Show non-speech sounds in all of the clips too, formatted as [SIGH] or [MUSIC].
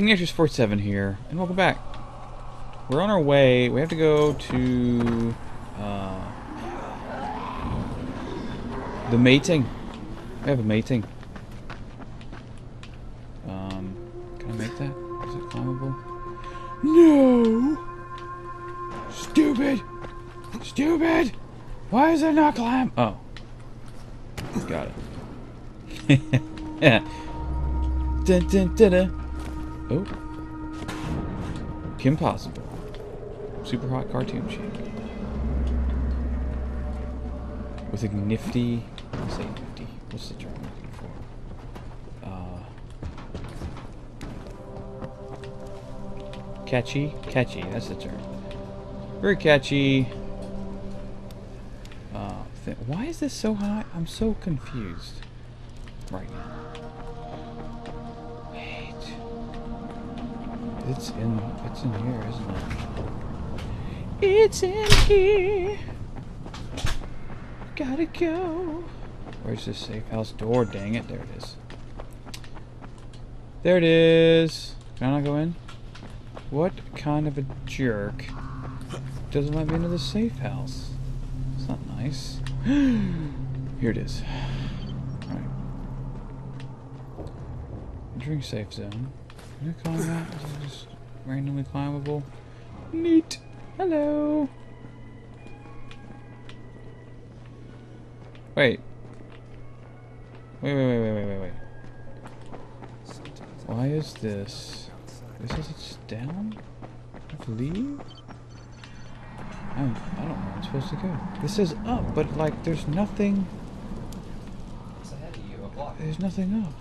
Ignatius 47 here, and welcome back. We're on our way. We have to go to uh, the mating. We have a mating. Um, can I make that? Is it climbable? No! Stupid! Stupid! Why is it not climb? Oh. Got it. [LAUGHS] Dun, dun, dun, dun. Oh. Kim Possible. Super hot cartoon chick. With a nifty. I say nifty. What's the term I'm looking for? Uh, catchy? Catchy, that's the term. Very catchy. Uh, why is this so high? I'm so confused right now. It's in it's in here, isn't it? It's in here. Gotta go. Where's this safe house door? Dang it, there it is. There it is. Can I not go in? What kind of a jerk doesn't let me into the safe house? It's not nice. [GASPS] Here it is. Alright. Entering safe zone. Can I climb that? Is it just randomly climbable? Neat. Hello. Wait. Wait, wait, wait, wait, wait, wait, wait. Why is this? This is it's down? I leave? I'm, I don't know where I'm supposed to go. This is up, but like there's nothing. It's ahead of you, a block. There's nothing up.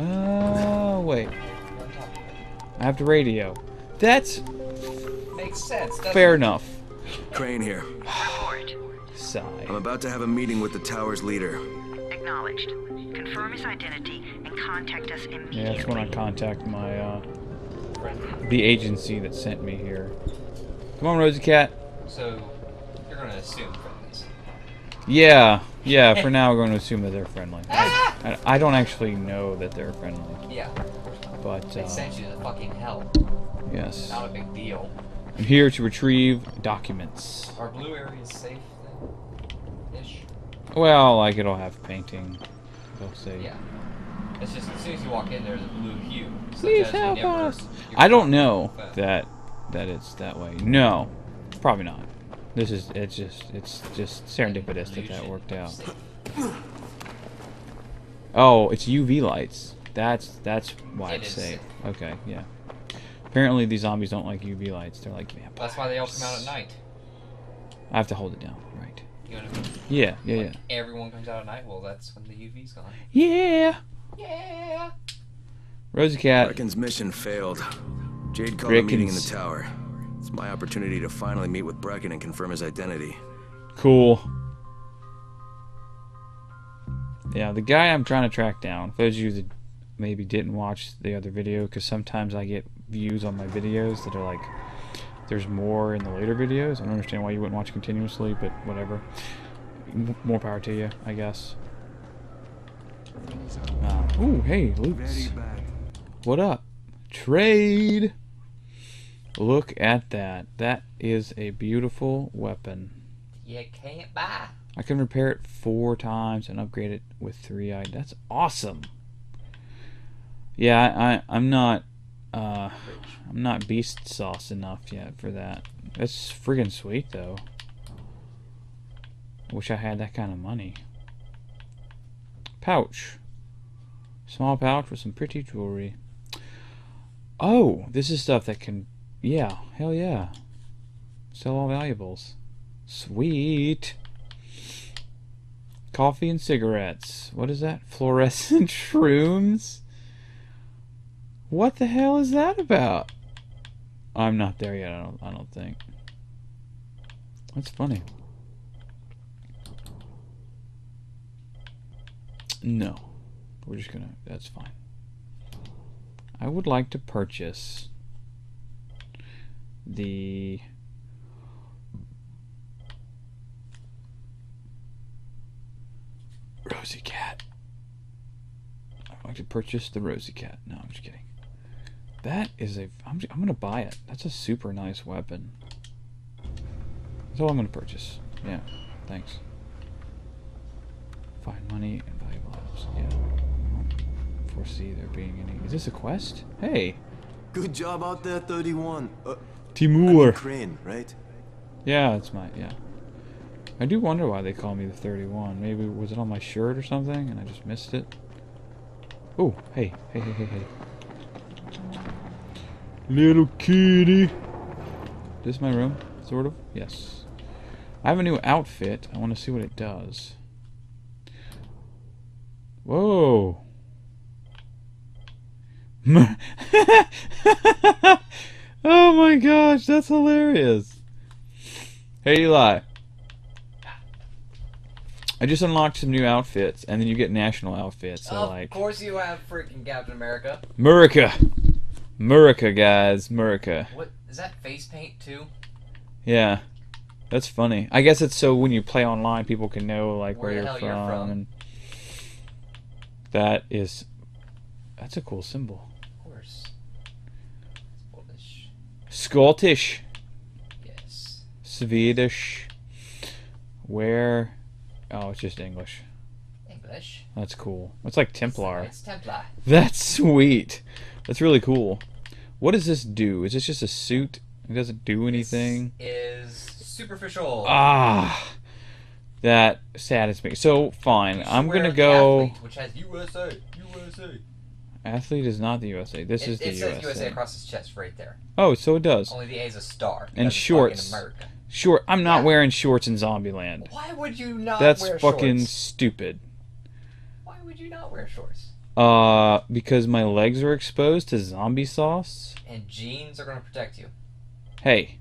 Oh, wait. I have to radio. That's Makes sense. fair it? enough. Crane here. Report. Sigh. I'm about to have a meeting with the tower's leader. Acknowledged. Confirm his identity and contact us immediately. Yeah, that's when I contact my, uh, Friendly. the agency that sent me here. Come on, Rosie Cat. So, you're gonna assume friendlies. Yeah, yeah, for now we're going to assume that they're friendly. I, I, I don't actually know that they're friendly, [LAUGHS] Yeah, of course not. But, They uh, sent you to fucking hell. yes. Not a big deal. I'm here to retrieve documents. Are blue areas safe then? Ish. Well, like it'll have painting. They'll say. Yeah. It's just as soon as you walk in, there's a blue hue. Please help us. I don't know fed. that that it's that way. No, probably not. This is it's just it's just serendipitous that that worked out. Oh, it's UV lights. That's that's why It it's is safe. safe. Okay, yeah. Apparently these zombies don't like UV lights. They're like vampires. That's why they all come out at night. I have to hold it down. Right. You know what I mean? Yeah, yeah, Like, yeah. Everyone comes out at night. Well, that's when the UV's gone. Yeah. Yeah. Rosie Cat. Brecken's mission failed. Jade called a meeting in the tower. It's my opportunity to finally meet with Brecken and confirm his identity. Cool. Yeah, the guy I'm trying to track down, for those of you that maybe didn't watch the other video, because sometimes I get views on my videos that are like, there's more in the later videos. I don't understand why you wouldn't watch continuously, but whatever. M- more power to you, I guess. Uh, ooh, hey, Luke's. What up? Trade! Look at that. That is a beautiful weapon. You can't buy. I can repair it four times and upgrade it with three items. That's awesome. Yeah, I, I'm not uh I'm not beast sauce enough yet for that. That's friggin' sweet though. Wish I had that kind of money. Pouch. Small pouch with some pretty jewelry. Oh, this is stuff that can yeah, hell yeah. Sell all valuables. Sweet. Coffee and cigarettes. What is that? Fluorescent [LAUGHS] shrooms? What the hell is that about? I'm not there yet, I don't I don't think. That's funny. No. We're just gonna that's fine. I would like to purchase the Rosie Cat. I'd like to purchase the Rosie Cat. No, I'm just kidding. That is a. I'm, I'm gonna buy it. That's a super nice weapon. That's all I'm gonna purchase. Yeah, thanks. Find money and valuable items. Yeah. I don't foresee there being any. Is this a quest? Hey, Good job out there, 31. Uh, Timur. Crane, right? Yeah, that's my yeah. I do wonder why they call me the 31. Maybe was it on my shirt or something and I just missed it? Oh, hey, hey, hey, hey, hey. Little kitty. This is my room, sort of. Yes. I have a new outfit. I want to see what it does. Whoa. [LAUGHS] oh my gosh, that's hilarious. Hey Eli. I just unlocked some new outfits, and then you get national outfits. So of like course you have freaking Captain America. Murica, Murica, guys, Murica. What is that face paint too? Yeah, that's funny. I guess it's so when you play online, people can know like where, Where the you're, hell from, you're from. and that is that's a cool symbol. Of course. It's Polish. Scottish, Yes. Swedish. Where? Oh, it's just English. English. That's cool. It's like Templar. It's Templar. That's sweet. That's really cool. What does this do? Is this just a suit? It doesn't do anything. Is superficial. Ah, that saddens me. So fine, You I'm gonna go. athlete, which has USA. USA. Athlete is not the USA. This It, is the it USA. says USA across his chest right there. Oh, so it does. Only the A is a star. And shorts. Short. I'm not Yeah. wearing shorts in Zombieland. Why would you not That's wear fucking shorts? stupid. Why would you not wear shorts? Uh, because my legs are exposed to zombie sauce. And jeans are gonna protect you. Hey,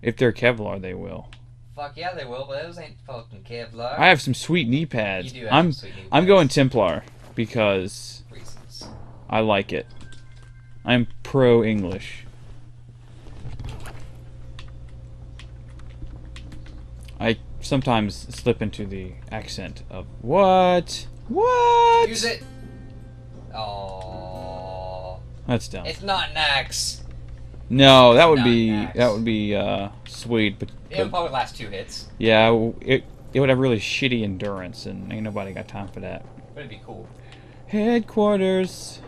if they're Kevlar, they will. Fuck yeah, they will, but those ain't fucking Kevlar. I have some sweet knee pads. You do have I'm some sweet knee pads. I'm going Templar because reasons. I like it. I'm pro English. I sometimes slip into the accent of what? What? Use it. Oh, That's dumb. it's not an axe. No, that would not be nice. that would be uh sweet, but, it would probably last two hits, yeah, it it would have really shitty endurance, and ain't nobody got time for that. but it'd be cool. Headquarters.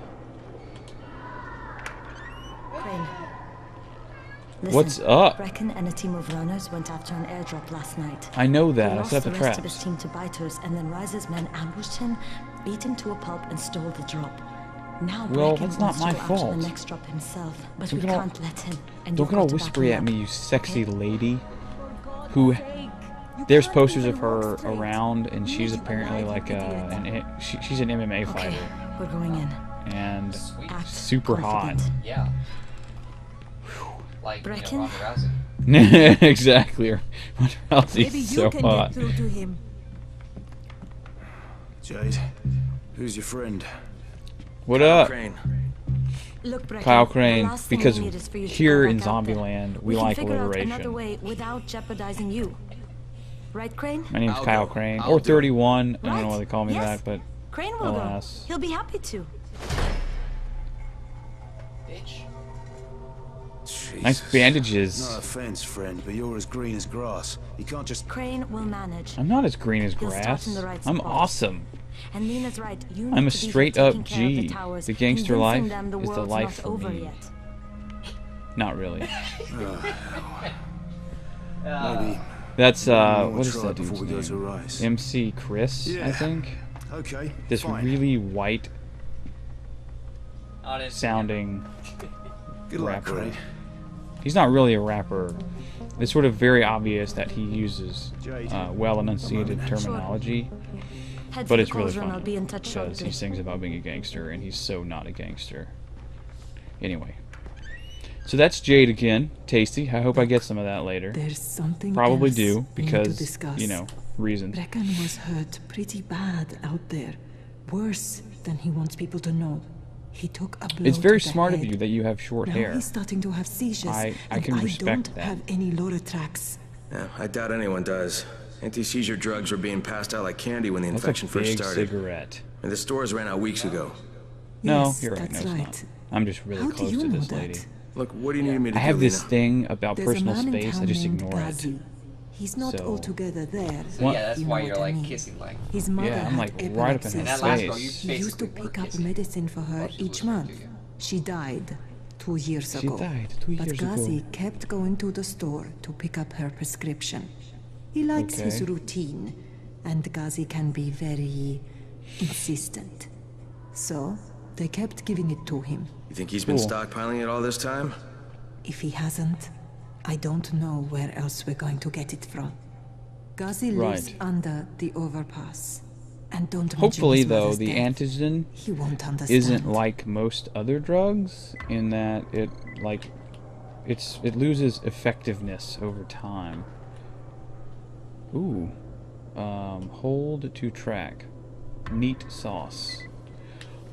Crane. What's up? Brecken and a team of runners went after an airdrop last night. I know He that. I lost set the the rest of his team to biters, and then Rais's men ambushed him, beat him to a pulp, and stole the drop. Now Well, Brecken that's not wants my to go fault. the next drop himself, but Don't we all- can't let him. And Don't you've get all to back whispery at me, you sexy okay? lady. Who? There's posters of her around, and she's apparently like uh, a, an she, she's an MMA Okay, fighter, we're going in. and Sweet. Act Super hot. Yeah. Like you know, Ronda Rousey. [LAUGHS] exactly. Ronda Rousey's Maybe you so can hot. get through to him. Jade, who's your friend? What up, Crane. Look, Brecken, Kyle Crane? Because we need is for you to here in back out. Zombieland, we, can like figure out alliteration. another way without jeopardizing you. Right, Crane? My name's I'll Kyle go. Crane, I'll or do it. 31. I don't know why they call me Yes. that, but Crane will Alas. go. He'll be happy to. Nice bandages. No offense, friend, but you're as green as grass. You can't just. Crane will manage. I'm not as green as grass. right I'm spot. awesome. And Nina's right. You I'm need a to be straight up G. The, The gangster life them the is the life not for over me. Yet. Not really. [LAUGHS] Maybe. That's uh, one more what is that dude's we go to name? MC Chris, I think. Okay. This fine. really white Honest. sounding Good luck, rapper. Crane. He's not really a rapper. It's sort of very obvious that he uses uh, well enunciated terminology, Head but it's really cauldron. I'll funny be in touch because he sings about being a gangster, and he's so not a gangster. Anyway, so that's Jade again. Tasty. I hope I get some of that later. There's something Probably else do we need to because discuss. you know reasons. Brecken was hurt pretty bad out there. Worse than he wants people to know. He took a blow It's very to the smart of you that you have short now hair. he's starting to have seizures. I- I and can I respect don't that. have any Loratrax. Yeah, I doubt anyone does. Anti-seizure drugs were being passed out like candy when the That's infection a first big started. cigarette. And the stores ran out weeks ago. No, yes, you're right. That's No, it's right. not. I'm just really How do close you to know this that? lady. Look, what do you need me to I have do, this Lena? thing about There's personal a man in space. I just ignore Gazi. it. He's not So- altogether there. So What? yeah, that's You know why what you're I like mean. kissing like. His mother Yeah, I'm had like right up in epilepsy. her And that last girl, face. He used to pick up kissing. medicine for her she each month. She died two years She ago. died two but years ago. Gazi kept going to the store to pick up her prescription. He likes his routine, and Gazi can be very insistent. So, they kept giving it to him. You think he's been Cool. stockpiling it all this time? If he hasn't, I don't know where else we're going to get it from. Gazi lives under the overpass. And don't Hopefully, though, the death. antigen He won't understand. isn't like most other drugs in that it like it's it loses effectiveness over time. Ooh. Um, hold to track. Neat sauce.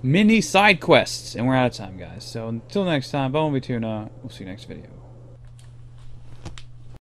Mini side quests, and we're out of time, guys. So until next time, Bumblebee Tuna. We'll see you next video.